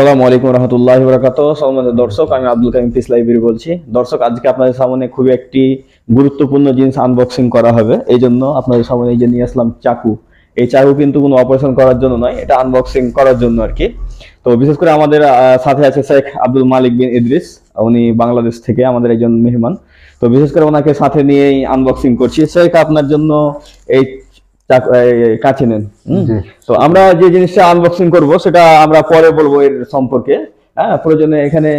সালামু আলাইকুম রহমতুল্লাহ বরাকাত সম্মানিত দর্শক, আমি আব্দুল কামিম পিস লাইব্রেরি বলছি। দর্শক, আজকে আপনাদের সামনে খুবই একটি গুরুত্বপূর্ণ জিনিস আনবক্সিং করা হবে। এই জন্য আপনাদের সামনে এই যে নিয়ে আসলাম চাকু। এই চাকু কিন্তু কোনো অপারেশন করার জন্য নয়, এটা আনবক্সিং করার জন্য আর কি। তো বিশেষ করে আমাদের সাথে আছে শেখ আব্দুল মালিক বিন ইদ্রিস। উনি বাংলাদেশ থেকে আমাদের একজন মেহমান। তো বিশেষ করে ওনাকে সাথে নিয়েই আনবক্সিং করছি। শেখ, আপনার জন্য এই কাছে নেন। তো আমরা যে জিনিসটা আনবক্সিং করব সেটা আমরা পরে বলব এর সম্পর্কে। হ্যাঁ প্রয়োজনে এখানে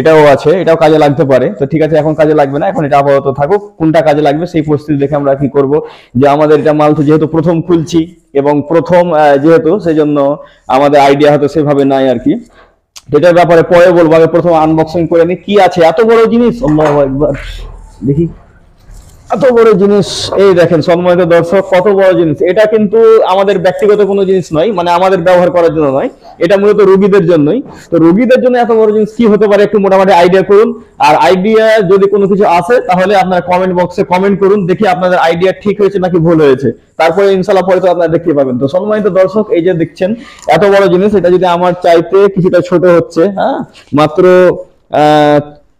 এটাও আছে এটাও কাজে লাগতে পারে। তো ঠিক আছে এখন কাজে লাগবে না এখন এটা আপাতত থাকুক। কোনটা কাজে লাগবে সেই পরিস্থিতি দেখে আমরা কি করব। যে আমাদের এটা মাল তো যেহেতু প্রথম খুলছি এবং প্রথম যেহেতু সেই জন্য আমাদের আইডিয়া হয়তো সেভাবে নাই আর কি। এটার ব্যাপারে পরে বলব আগে প্রথম আনবক্সিং করে নি কি আছে? এত বড় জিনিস? দেখি। এত বড় জিনিস। এই দেখেন, সম্মানিত দর্শক, কত বড় জিনিস। এটা কিন্তু আমাদের ব্যক্তিগত কোনো জিনিস নয় মানে আমাদের ব্যবহার করার জন্য নয়। এটা মূলত রোগীদের জন্যই। তো রোগীদের জন্য এত বড় জিনিস কি হতে পারে, একটু মোটামুটি আইডিয়া করুন। আর আইডিয়া যদি কোনো কিছু আসে তাহলে আপনারা কমেন্ট বক্সে কমেন্ট করুন, দেখি আপনাদের আইডিয়া ঠিক হয়েছে নাকি ভুল হয়েছে। তারপরে ইনশাল্লাহ পরে তো আপনারা দেখতে পাবেন। তো সম্মানিত দর্শক, এই যে দেখছেন, এত বড় জিনিস, এটা যদি আমার চাইতে কিছুটা ছোট হচ্ছে হ্যাঁ মাত্র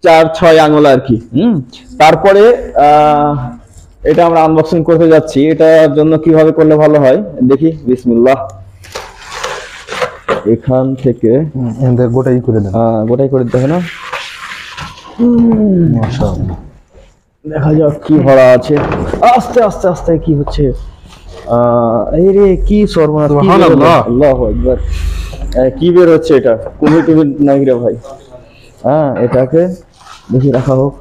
চার ছয় আঙুল আর কি হুম? তারপরে এটা আমরা আনবক্সিং করতে যাচ্ছি। এটার জন্য কীভাবে করলে ভালো হয়? দেখি বিসমিল্লাহ। এখান থেকে গোটাই করে দেন। আহ, গোটাই করে দেখো না? মাশাআল্লাহ। দেখা যাক কি ভরা আছে। আস্তে আস্তে আস্তে কি হচ্ছে। এই রে কি সর্বনাশ কি বের সুবহানাল্লাহ। আল্লাহু আকবার। কি বের হচ্ছে এটা? কুমির টুমির নাই রে ভাই। হ্যাঁ এটাকে দেখি রাখা হোক।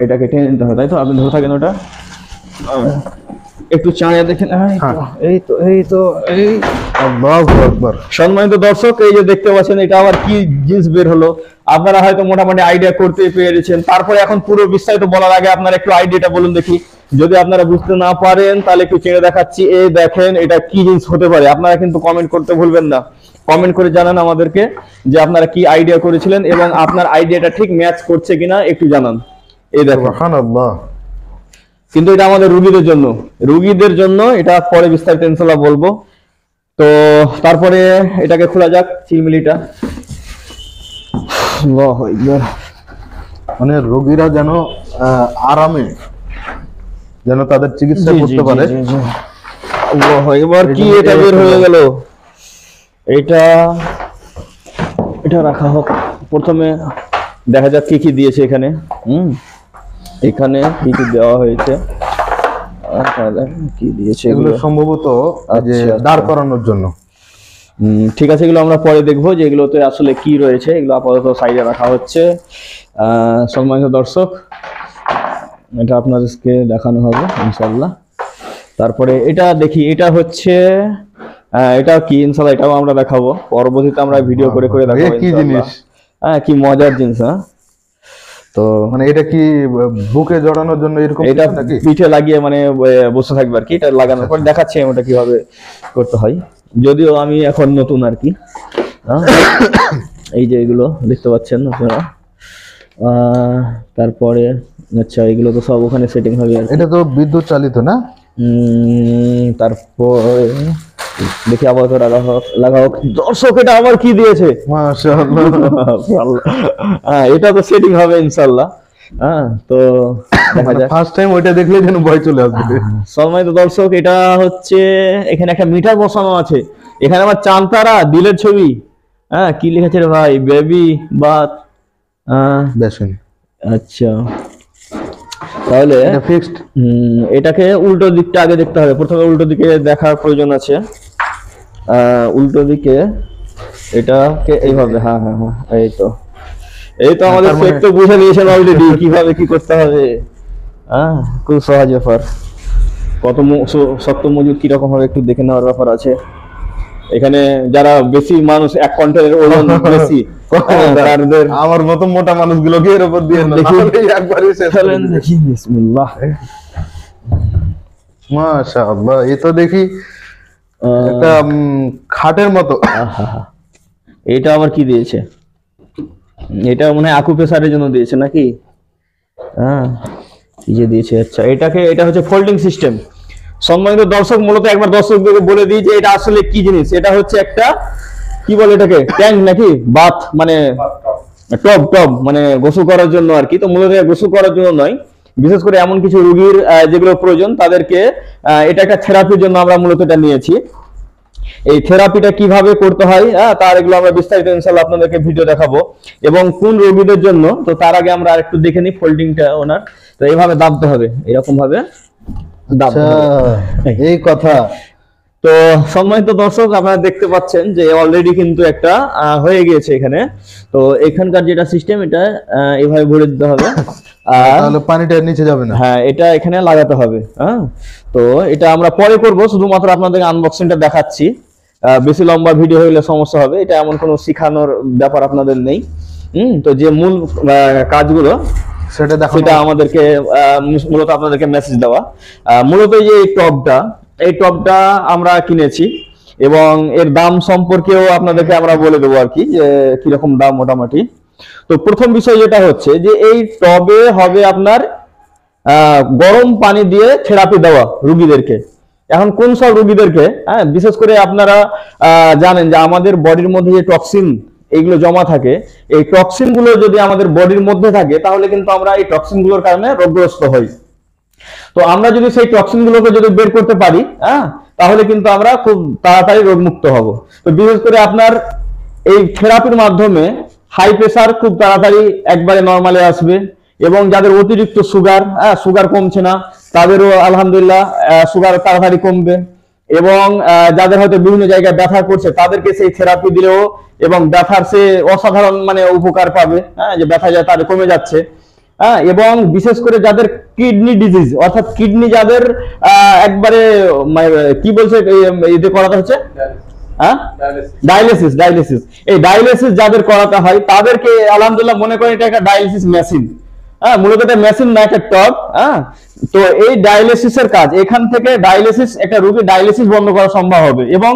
এটাকে টেনে নিতে হবে তাই তো? আপনি ধরে থাকেন ওটা? একটু চাঁড়িয়ে দেখেন এই তো, এই তো এই তো এই সম্মানিত দর্শক এই যে দেখতে পাচ্ছেন এটা আবার কি জিনিস বের হলো? আপনারা হয়তো মোটামুটি আইডিয়া করতে পেরেছেন। তারপরে এখন পুরো বিস্তারিত বলার আগে আপনারা একটু আইডিয়াটা বলুন দেখি। যদি আপনারা বুঝতে না পারেন তাহলে একটু চেনে দেখাচ্ছি। এই দেখেন এটা কি জিনিস হতে পারে? আপনারা কিন্তু কমেন্ট করতে ভুলবেন না। কমেন্ট করে জানান আমাদেরকে যে আপনারা কি আইডিয়া করেছিলেন এবং আপনার আইডিয়াটা ঠিক ম্যাচ করছে কিনা একটু জানান। এই দেখো সুবহানাল্লাহ। কিন্তু এটা আমাদের রুগীদের জন্য। রুগীদের জন্য এটা পরে বিস্তারিত ইনশাল্লাহ বলব। তো তারপরে এটাকে খোলা যাক চিলমিলিটা মানে রোগীরা যেন আরামে যেন তাদের চিকিৎসা করতে পারে। আকবার কি এটা বের হয়ে। গেল? এটা এটা রাখা হোক। প্রথমে দেখা যাক কি কি দিয়েছে এখানে। হুম? এখানে কি কি দেওয়া হয়েছে? কি দিয়েছে এগুলো সম্ভবত যে আচ্ছা, দাঁড় আচ্ছা। করানোর জন্য। ঠিক আছে এগুলো আমরা পরে দেখব যে এগুলোতে আসলে কি রয়েছে। এগুলো আপাতত সাইডে রাখা হচ্ছে। সম্মানিত দর্শক এটা আপনাদেরকে দেখানো হবে ইনশাল্লাহ তারপরে এটা দেখি এটা হচ্ছে এটা কি? ইনশাল্লাহ এটাও আমরা দেখাবো। পরবর্তীতে আমরা ভিডিও করে করে দেখাবো কি জিনিস? হ্যাঁ কি মজার জিনিস হ্যাঁ। তো মানে এটা কি বুকে জড়ানোর জন্য এরকম এটা নাকি? পিঠে লাগিয়ে মানে বসে থাকবে আর কি এটা লাগানোর পর দেখাচ্ছি আমি ওটা কীভাবে করতে হয়। যদিও আমি এখন নতুন আর কি? এই যে এগুলো দেখতে পাচ্ছেন আপনারা। তারপরে আচ্ছা এগুলো তো সব ওখানে সেটিং হবে এটা তো বিদ্যুৎ চালিত না? তারপরে দেখি লাগা হোক লাগা হোক। দর্শক এটা আবার কি দিয়েছে? হ্যাঁ এটা তো সেটিং হবে ইনশাল্লাহ হ্যাঁ তো ফার্স্ট টাইম ওইটা দেখলে যেন ভয় চলে আসবে। সম্মানিত দর্শক এটা হচ্ছে এখানে একটা মিটার বসানো আছে। এখানে আমার চান্তারা দিলের ছবি। হ্যাঁ কি লিখেছে রে ভাই? বেবি বাত আহ, আচ্ছা। তাহলে ফিক্সড এটাকে উল্টো দিকটা আগে দেখতে হবে। প্রথমে উল্টো দিকে দেখার প্রয়োজন আছে। উল্টো দিকে এটাকে এইভাবে হ্যাঁ হ্যাঁ হ্যাঁ এই তো। এই তো আমাদের তার মানে- তো বুঝে নিয়েছেন অলরেডি কীভাবে কি করতে হবে। হ্যাঁ খুব সহজ ব্যাপার। কত ম- স- শক্ত মজুদ কীরকম হবে একটু দেখে নেওয়ার ব্যাপার আছে। এখানে যারা বেশি মানুষ এক কন্টের ওজন বেশি হ্যাঁ, তাদের আমার মতো মোটা মানুষগুলোকে এর উপর দিয়ে দেখি। চলেন দেখি বিসমিল্লাহ। মাশাআল্লাহ এ তো দেখি একটা খাটের মতো। এটা আবার কি দিয়েছে? এটা মনে হয় আকু প্রেসারের জন্য দিয়েছে নাকি? হ্যাঁ কি যে দিয়েছে? আচ্ছা এটাকে এটা হচ্ছে ফোল্ডিং সিস্টেম সম্মানিত দর্শক মূলত একবার দর্শকদেরকে বলে দিই যে এটা আসলে কি জিনিস? এটা হচ্ছে একটা কি বলে এটাকে? ট্যাঙ্ক নাকি? বাথ মানে টব। টব মানে গোসল করার জন্য আর কি। তো মূলত গোসল করার জন্য নয় বিশেষ করে এমন কিছু রুগীর যেগুলো প্রয়োজন তাদেরকে এটা একটা থেরাপির জন্য আমরা মূলত এটা নিয়েছি। এই থেরাপিটা কীভাবে করতে হয় হ্যাঁ তার এগুলো আমরা বিস্তারিত ইনশাল্লাহ আপনাদেরকে ভিডিও দেখাবো। এবং কোন রোগীদের জন্য তো তার আগে আমরা আরেকটু দেখে নিই ফোল্ডিংটা ওনার। তো এইভাবে দাবতে হবে এরকম ভাবে দাবতে আচ্ছা হবে। এই কথা। তো সম্মানিত দর্শক আপনারা দেখতে পাচ্ছেন যে অলরেডি কিন্তু একটা হয়ে গিয়েছে এখানে। তো এখানকার যেটা সিস্টেম এটা এভাবে ভরে দিতে হবে। আর তাহলে পানিটা নিচে যাবে না। হ্যাঁ এটা এখানে লাগাতে হবে হ্যাঁ? তো এটা আমরা পরে করব শুধুমাত্র আপনাদের আনবক্সিংটা দেখাচ্ছি। বেশি লম্বা ভিডিও হইলে সমস্যা হবে এটা এমন কোনো শিখানোর ব্যাপার আপনাদের নেই। হুম তো যে মূল কাজগুলো সেটা দেখো সেটা আমাদেরকে মূলত আপনাদেরকে মেসেজ দেওয়া। মূলত এই যে এই টপটা এই টপটা আমরা কিনেছি এবং এর দাম সম্পর্কেও আপনাদেরকে আমরা বলে দেবো আর কি, যে কীরকম দাম মোটামুটি। তো প্রথম বিষয় যেটা হচ্ছে যে এই টবে হবে আপনার গরম পানি দিয়ে থেরাপি দেওয়া রুগীদেরকে। এখন কোন সব রুগীদেরকে? হ্যাঁ বিশেষ করে আপনারা জানেন যে আমাদের বডির মধ্যে যে টক্সিন এইগুলো জমা থাকে, এই টক্সিনগুলো যদি আমাদের বডির মধ্যে থাকে, তাহলে কিন্তু আমরা এই টক্সিনগুলোর কারণে রোগগ্রস্ত হই। তো আমরা যদি সেই টক্সিন গুলোকে যদি বের করতে পারি হ্যাঁ তাহলে কিন্তু আমরা খুব তাড়াতাড়ি রোগমুক্ত হব। তো বিশেষ করে আপনার এই থেরাপির মাধ্যমে হাই প্রেসার খুব তাড়াতাড়ি একবারে নর্মালে আসবে এবং যাদের অতিরিক্ত সুগার হ্যাঁ সুগার কমছে না, তাদেরও আলহামদুলিল্লাহ সুগার তাড়াতাড়ি কমবে এবং যাদের হয়তো বিভিন্ন জায়গায় ব্যথা করছে, তাদেরকে সেই থেরাপি দিলেও এবং ব্যথার সে অসাধারণ মানে উপকার পাবে হ্যাঁ যে ব্যথা যায় তাদের কমে যাচ্ছে। হ্যাঁ এবং বিশেষ করে যাদের কিডনি ডিজিজ অর্থাৎ কিডনি যাদের একবারে মানে, কি বলছে এতে করাতে হচ্ছে? হ্যাঁ? ডায়ালিসিস ডায়ালিসিস এই ডায়ালিসিস যাদের করাতে হয় তাদেরকে আলহামদুলিল্লাহ মনে করেন এটা একটা ডায়ালিসিস মেশিন হ্যাঁ মূলত এটা মেশিন না একটা টপ হ্যাঁ? তো এই ডায়ালিসিসের কাজ এখান থেকে ডায়ালিসিস একটা রোগী ডায়ালিসিস বন্ধ করা সম্ভব হবে। এবং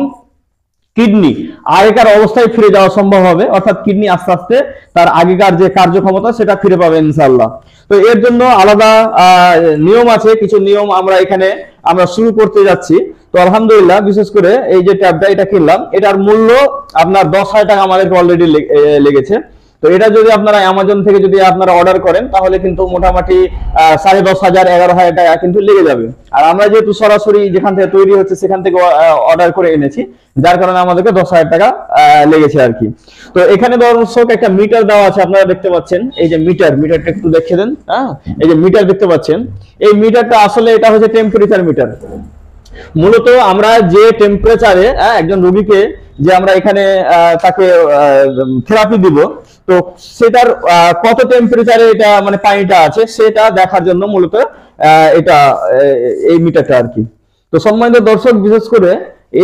কিডনি, আগেকার অবস্থায় ফিরে যাওয়া সম্ভব হবে, অর্থাৎ কিডনি আস্তে আস্তে তার আগেকার যে কার্যক্ষমতা সেটা ফিরে পাবে ইনশাল্লাহ তো এর জন্য আলাদা নিয়ম আছে, কিছু নিয়ম আমরা এখানে আমরা শুরু করতে যাচ্ছি। তো আলহামদুলিল্লাহ, বিশেষ করে এই যে ট্যাবটা এটা কিনলাম, এটার মূল্য আপনার দশ হাজার টাকা আমাদেরকে অলরেডি লেগেছে। তো এটা যদি আপনারা অ্যামাজন থেকে যদি আপনারা অর্ডার করেন, তাহলে কিন্তু মোটামুটি সাড়ে দশ হাজার, এগারো হাজার টাকা কিন্তু লেগে যাবে। আর আমরা যেহেতু সরাসরি যেখান থেকে তৈরি হচ্ছে, সেখান থেকে অর্ডার করে এনেছি, যার কারণে আমাদেরকে দশ হাজার টাকা লেগেছে আর কি। তো এখানে দর্শক, একটা মিটার দেওয়া আছে, আপনারা দেখতে পাচ্ছেন। এই যে মিটার মিটারটা একটু দেখে দেন হ্যাঁ? এই যে মিটার দেখতে পাচ্ছেন। এই মিটারটা আসলে এটা হচ্ছে টেম্পারেচার মিটার মূলত আমরা যে টেম্পারেচারে একজন রোগীকে যে আমরা এখানে তাকে থেরাপি দিব। তো সেটার কত টেম্পারেচারে এটা মানে পানিটা আছে, সেটা দেখার জন্য মূলত এটা এই মিটারটা আর কি। তো সম্মানিত দর্শক, বিশেষ করে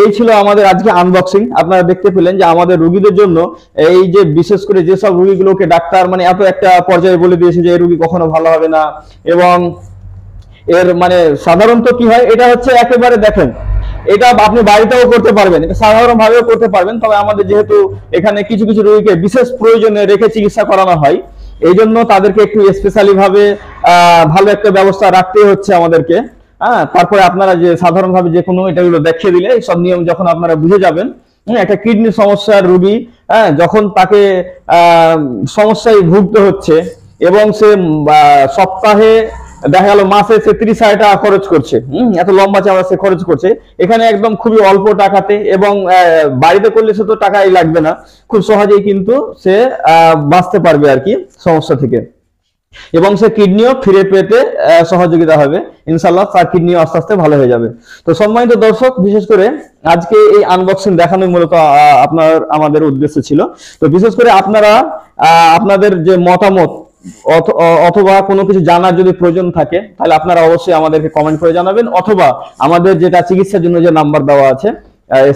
এই ছিল আমাদের আজকে আনবক্সিং আপনারা দেখতে পেলেন যে আমাদের রুগীদের জন্য এই যে, বিশেষ করে যেসব রুগীগুলোকে ডাক্তার মানে এত একটা পর্যায়ে বলে দিয়েছে যে, এই রুগী কখনো ভালো হবে না। এবং এর মানে সাধারণত কি হয়, এটা হচ্ছে একেবারে দেখেন এটা আপনি বাড়িতেও করতে পারবেন এটা সাধারণ ভাবেও করতে পারবেন তবে আমাদের যেহেতু এখানে কিছু কিছু রোগীকে বিশেষ প্রয়োজনে রেখে চিকিৎসা করানো হয় এই জন্য তাদেরকে একটু স্পেশালি ভাবে ভালো একটা ব্যবস্থা রাখতে হচ্ছে আমাদেরকে। হ্যাঁ তারপরে আপনারা যে সাধারণভাবে যে কোনো এটাগুলো দেখিয়ে দিলে সব নিয়ম যখন আপনারা বুঝে যাবেন হ্যাঁ, একটা কিডনি সমস্যার রোগী হ্যাঁ যখন তাকে সমস্যায় ভুগতে হচ্ছে এবং সে সপ্তাহে দেখা গেল মাসে সে তিরিশ হাজার টাকা খরচ করছে। হম, এত লম্বা চাওয়া সে খরচ করছে। এখানে একদম খুবই অল্প টাকাতে এবং বাড়িতে করলে সে তো টাকাই লাগবে না। খুব সহজেই কিন্তু সে বাঁচতে পারবে আর কি সমস্যা থেকে। এবং সে কিডনিও ফিরে পেতে সহযোগিতা হবে। ইনশাল্লাহ তার কিডনিও আস্তে আস্তে ভালো হয়ে যাবে। তো সম্মানিত দর্শক, বিশেষ করে আজকে এই আনবক্সিং দেখানোই মূলত আপনার, আমাদের উদ্দেশ্য ছিল। তো বিশেষ করে আপনারা আপনাদের যে মতামত অথবা কোনো কিছু জানার যদি প্রয়োজন থাকে, তাহলে আপনারা অবশ্যই আমাদেরকে কমেন্ট করে জানাবেন, অথবা আমাদের যেটা চিকিৎসার জন্য যে নাম্বার দেওয়া আছে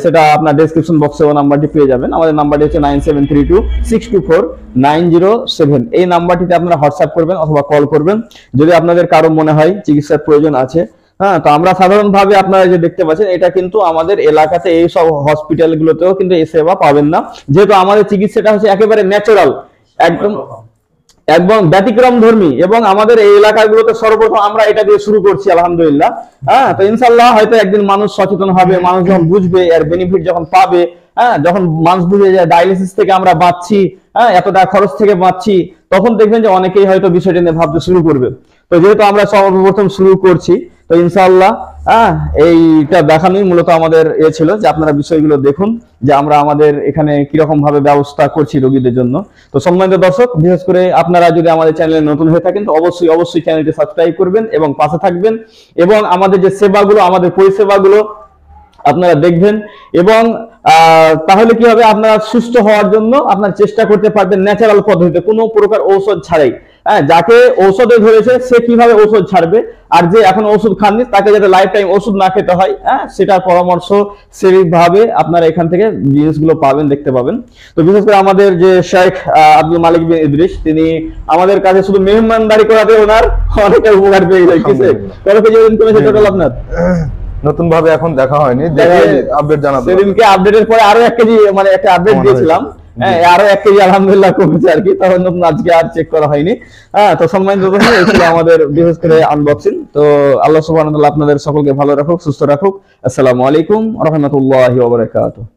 সেটা আপনার ডেসক্রিপশন বক্সে ও নাম্বারটি পেয়ে যাবেন। আমাদের নাম্বারটি হচ্ছে nine seven three two six two four nine zero seven এই নাম্বারটিতে আপনারা হোয়াটসঅ্যাপ করবেন অথবা কল করবেন, যদি আপনাদের কারও মনে হয় চিকিৎসার প্রয়োজন আছে। হ্যাঁ তো আমরা সাধারণভাবে আপনারা যে দেখতে পাচ্ছেন, এটা কিন্তু আমাদের এলাকাতে এই সব হসপিটাল গুলোতেও কিন্তু এই সেবা পাবেন না। যেহেতু আমাদের চিকিৎসাটা হচ্ছে একেবারে ন্যাচারাল একদম একদম ব্যতিক্রম ধর্মী এবং আমাদের এই এলাকাগুলোতে সর্বপ্রথম আমরা এটা দিয়ে শুরু করছি, আলহামদুলিল্লাহ। হ্যাঁ তো ইনশাল্লাহ হয়তো একদিন মানুষ সচেতন হবে মানুষ যখন বুঝবে, এর বেনিফিট যখন পাবে হ্যাঁ যখন মানুষ বুঝে যায় ডায়ালিসিস থেকে আমরা বাঁচছি হ্যাঁ এত টাকা খরচ থেকে বাঁচছি, তখন দেখবেন যে অনেকেই হয়তো বিষয়টা নিয়ে ভাবতে শুরু করবে। তো যেহেতু আমরা সর্বপ্রথম শুরু করছি, তো ইনশাআল্লাহ হ্যাঁ এইটা দেখানোই মূলত আমাদের এ ছিল যে আপনারা বিষয়গুলো দেখুন, যে আমরা আমাদের এখানে কীরকম ভাবে ব্যবস্থা করছি রোগীদের জন্য। তো সম্মানিত দর্শক, বিশেষ করে আপনারা যদি আমাদের চ্যানেলে নতুন হয়ে থাকেন, তো অবশ্যই অবশ্যই চ্যানেলটি সাবস্ক্রাইব করবেন এবং পাশে থাকবেন। এবং আমাদের যে সেবাগুলো, আমাদের পরিষেবাগুলো আপনারা দেখবেন এবং তাহলে কি হবে? আপনারা সুস্থ হওয়ার জন্য আপনার চেষ্টা করতে পারবেন ন্যাচারাল পদ্ধতিতে। কোনো প্রকার ঔষধ ছাড়াই। হ্যাঁ যাকে ঔষধে ধরেছে সে কীভাবে ওষুধ ছাড়বে? আর যে এখন ওষুধ খাননি তাকে যাতে লাইফ টাইম ওষুধ না খেতে হয় হ্যাঁ সেটার পরামর্শ সেইভাবে আপনারা এখান থেকে জিনিসগুলো পাবেন দেখতে পাবেন। তো বিশেষ করে আমাদের যে শেখ আব্দুল মালিক বিন ইদ্রিস তিনি আমাদের কাছে শুধু মেহমানদারি করাতে ওনার অনেকটা উপকার পেয়ে যায় কিসে কত কেজি ওজন কমেছে টোটাল আপনার? নতুন ভাবে এখন দেখা হয়নি আপডেট জানাব। সেদিনকে আপডেটের পরে আরও এক কেজি মানে একটা আপডেট দিয়েছিলাম। হ্যাঁ আরও এক কেজি আলহামদুলিল্লাহ কমেছে আর কি। তখন আজকে আর চেক করা হয়নি। হ্যাঁ তো সম্মানিত ছিল আমাদের বিশেষ করে আনবক্সিং তো আল্লাহ সুবহানাহু ওয়া তাআলা আপনাদের সকলকে ভালো রাখুক সুস্থ রাখুক। আসসালামু আলাইকুম ওয়া রাহমাতুল্লাহি ওয়া বারাকাতুহু।